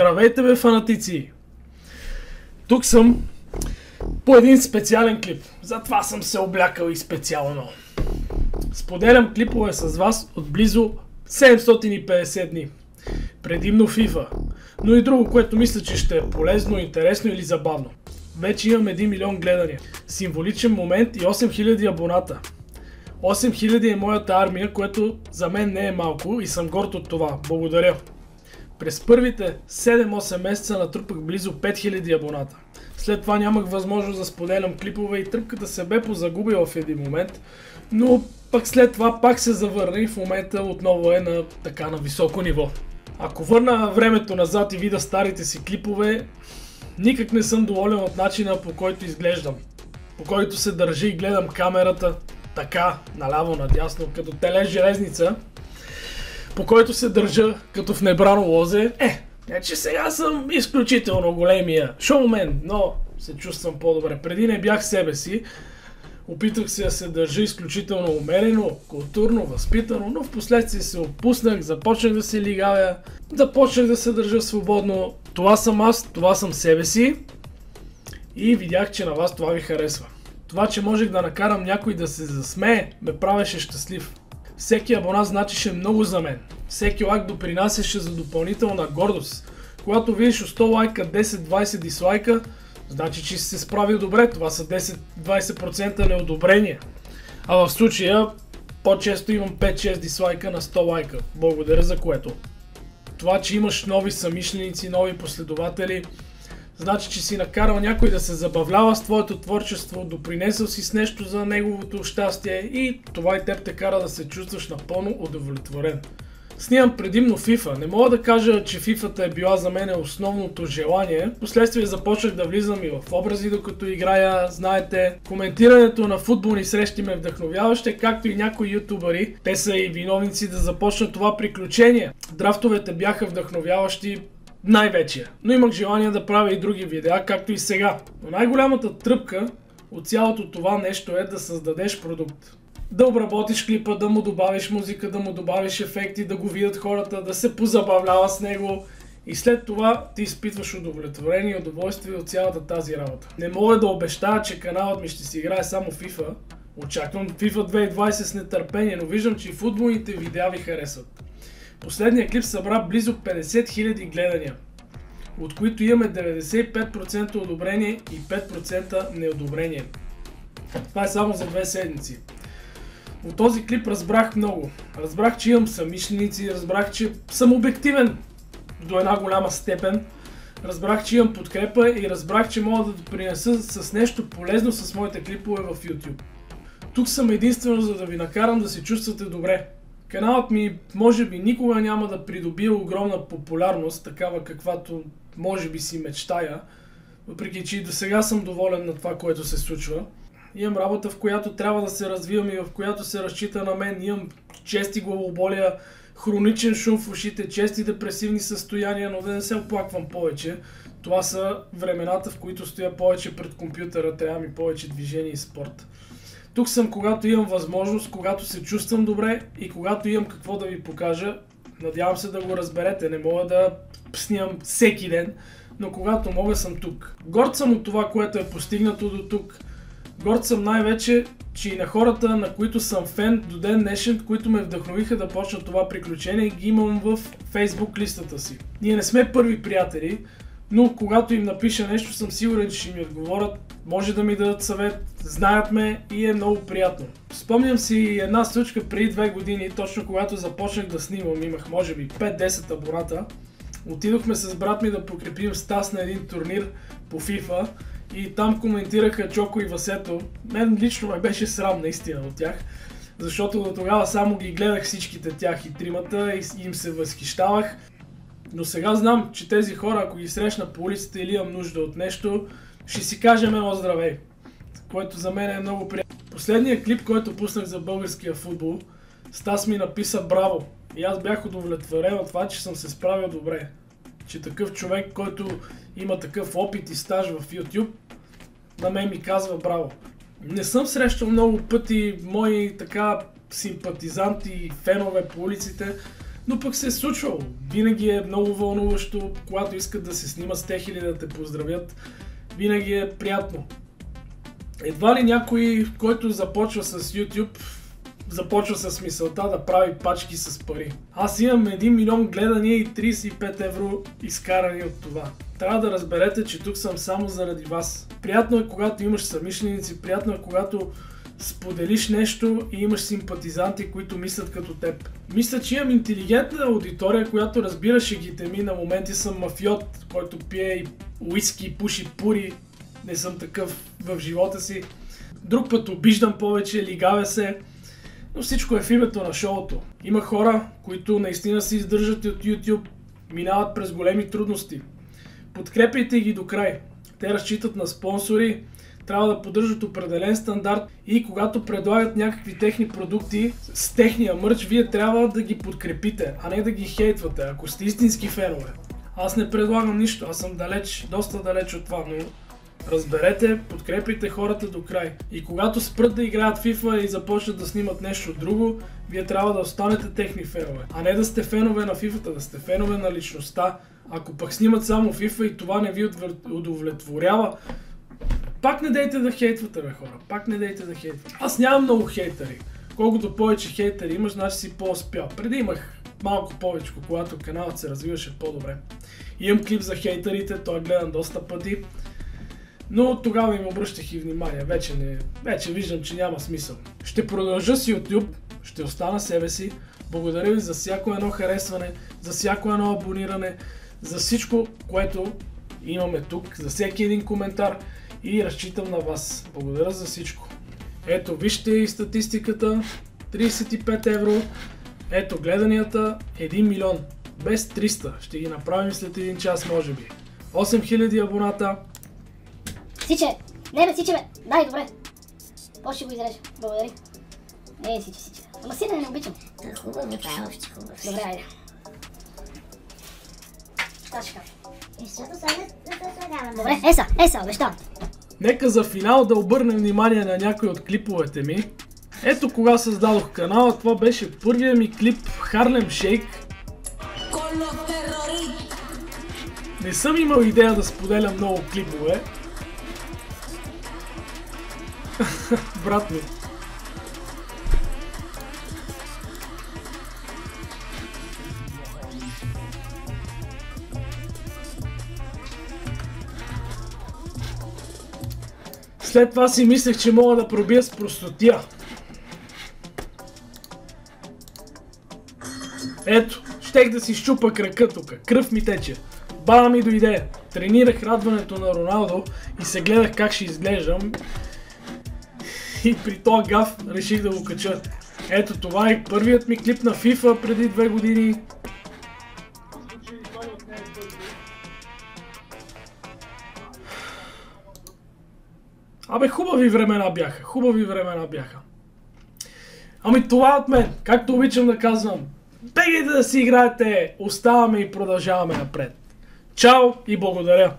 Здравейте бе фанатици! Тук съм по един специален клип. Затова съм се облякал и специално. Споделям клипове с вас от близо 750 дни. Предимно FIFA. Но и друго, което мисля, че ще е полезно, интересно или забавно. Вече имам 1 милион гледания. Символичен момент и 8000 абоната. 8000 е моята армия, което за мен не е малко и съм горд от това. Благодаря. През първите 7-8 месеца натрупах близо 5000 абоната. След това нямах възможност да споделям клипове и тръпката се бе позагубила в един момент, но пък след това пак се завърна и в момента отново е на така на високо ниво. Ако върна времето назад и видя старите си клипове, никак не съм доволен от начина по който изглеждам. По който се държи и гледам камерата така, наляво, надясно, като теле железница по който се държа като в небрано лозе, е, не че сега съм изключително големия шоумен, но се чувствам по-добре. Преди не бях себе си, опитах се да се държа изключително умерено, културно, възпитано, но в последствие се опуснах, започнах да се лигавя, започнах да се държа свободно. Това съм аз, това съм себе си и видях, че на вас това ви харесва. Това, че можех да накарам някой да се засмее, ме правеше щастлив. Всеки абонат значише много за мен. Всеки лайк допринасяше за допълнителна гордост. Когато видиш 100 лайка, 10-20 дислайка, значи, че си се справил добре. Това са 10-20% неодобрение. А в случая по-често имам 5-6 дислайка на 100 лайка. Благодаря за което. Това, че имаш нови самишленици, нови последователи, Значи, че си накарал някой да се забавлява с твоето творчество, допринесъл си с нещо за неговото щастие и това и теб те кара да се чувстваш напълно удовлетворен. Снимам предимно FIFA. Не мога да кажа, че FIFA е била за мен основното желание. Последствие започнах да влизам и в образи, докато играя. Знаете, коментирането на футболни срещи ме вдъхновяваше, както и някои ютубъри. Те са и виновници да започнат това приключение. Драфтовете бяха вдъхновяващи, най-вече. Но имах желание да правя и други видеа, както и сега. Но най-голямата тръпка от цялото това нещо е да създадеш продукт. Да обработиш клипа, да му добавиш музика, да му добавиш ефекти, да го видят хората, да се позабавлява с него. И след това ти изпитваш удовлетворение и удоволствие от цялата тази работа. Не мога да обещая, че каналът ми ще си играе само FIFA. Очаквам FIFA 2020 с нетърпение, но виждам, че и футболните видеа ви харесват. Последният клип събра близо 50 000 гледания, от които имаме 95% одобрение и 5% неодобрение. Това е само за две седмици. От този клип разбрах много. Разбрах, че имам самишленици, разбрах, че съм обективен до една голяма степен. Разбрах, че имам подкрепа и разбрах, че мога да допринеса с нещо полезно с моите клипове в YouTube. Тук съм единствено за да ви накарам да се чувствате добре. Каналът ми може би никога няма да придобие огромна популярност, такава каквато може би си мечтая, въпреки че и до сега съм доволен на това, което се случва. Имам работа, в която трябва да се развивам и в която се разчита на мен. Имам чести главоболия, хроничен шум в ушите, чести депресивни състояния, но да не се оплаквам повече. Това са времената, в които стоя повече пред компютъра, трябва ми повече движение и спорт. Тук съм, когато имам възможност, когато се чувствам добре и когато имам какво да ви покажа. Надявам се да го разберете. Не мога да снимам всеки ден, но когато мога съм тук. Горд съм от това, което е постигнато до тук. Горд съм най-вече, че и на хората, на които съм фен до ден днешен, които ме вдъхновиха да почна това приключение, ги имам в Facebook листата си. Ние не сме първи приятели, но когато им напиша нещо, съм сигурен, че ще ми отговорят, може да ми дадат съвет, знаят ме и е много приятно. Спомням си една случка преди две години, точно когато започнах да снимам, имах може би 5-10 абоната. Отидохме с брат ми да покрепим Стас на един турнир по FIFA и там коментираха Чоко и Васето. Мен лично ме беше срам наистина от тях, защото до тогава само ги гледах всичките тях и тримата и им се възхищавах. Но сега знам, че тези хора, ако ги срещна по улицата или имам нужда от нещо, ще си кажем едно здравей. Което за мен е много приятно. Последният клип, който пуснах за българския футбол, Стас ми написа браво. И аз бях удовлетворен от това, че съм се справил добре. Че такъв човек, който има такъв опит и стаж в YouTube, на мен ми казва браво. Не съм срещал много пъти мои така симпатизанти и фенове по улиците, Но пък се е случвало. Винаги е много вълнуващо, когато искат да се снимат с тех или да те поздравят. Винаги е приятно. Едва ли някой, който започва с YouTube, започва с мисълта да прави пачки с пари. Аз имам 1 милион гледания и 35 евро изкарани от това. Трябва да разберете, че тук съм само заради вас. Приятно е, когато имаш самишленици, приятно е, когато споделиш нещо и имаш симпатизанти, които мислят като теб. Мисля, че имам интелигентна аудитория, която разбира шегите ми. На моменти съм мафиот, който пие и уиски, пуши пури. Не съм такъв в живота си. Друг път обиждам повече, лигавя се. Но всичко е в името на шоуто. Има хора, които наистина се издържат от YouTube, минават през големи трудности. Подкрепяйте ги до край. Те разчитат на спонсори, трябва да поддържат определен стандарт и когато предлагат някакви техни продукти с техния мърч, вие трябва да ги подкрепите, а не да ги хейтвате, ако сте истински фенове. Аз не предлагам нищо, аз съм далеч, доста далеч от това, но Разберете, подкрепите хората до край. И когато спрат да играят FIFA и започнат да снимат нещо друго, вие трябва да останете техни фенове. А не да сте фенове на FIFA, да сте фенове на личността. Ако пък снимат само FIFA и това не ви удовлетворява, пак не дейте да хейтвате, бе хора. Пак не дейте да хейтвате. Аз нямам много хейтери. Колкото повече хейтери имаш, значи си по-успял. Преди имах малко повече, когато каналът се развиваше по-добре. Имам клип за хейтерите, той е гледан доста пъти. Но тогава им обръщах и внимание. Вече, не, вече виждам, че няма смисъл. Ще продължа с YouTube, ще остана себе си. Благодаря ви за всяко едно харесване, за всяко едно абониране, за всичко, което имаме тук, за всеки един коментар и разчитам на вас. Благодаря за всичко. Ето, вижте и статистиката. 35 евро. Ето гледанията 1 милион. Без 300. Ще ги направим след един час, може би. 8000 абоната. Сиче! Не бе, сиче бе! Дай, добре. После ще го изрежа. Благодари. Е, сиче, сиче. Ама сина не обичам. Та хубаво, това е още хубаво. Добре, айде. Кажа? И защото сега да се слагаваме. Добре, еса, еса, обещавам. Нека за финал да обърнем внимание на някои от клиповете ми. Ето кога създадох канала, това беше първият ми клип Harlem Shake. Не съм имал идея да споделям много клипове. Брат ми. След това си мислех, че мога да пробия с простотия. Ето, щех да си щупа крака тук. Кръв ми тече. Баба ми дойде. Тренирах радването на Роналдо и се гледах как ще изглеждам. И при този гаф реших да го кача. Ето това е първият ми клип на FIFA преди две години. Абе, хубави времена бяха. Хубави времена бяха. Ами това от мен. Както обичам да казвам. Бегайте да си играете. Оставаме и продължаваме напред. Чао и благодаря.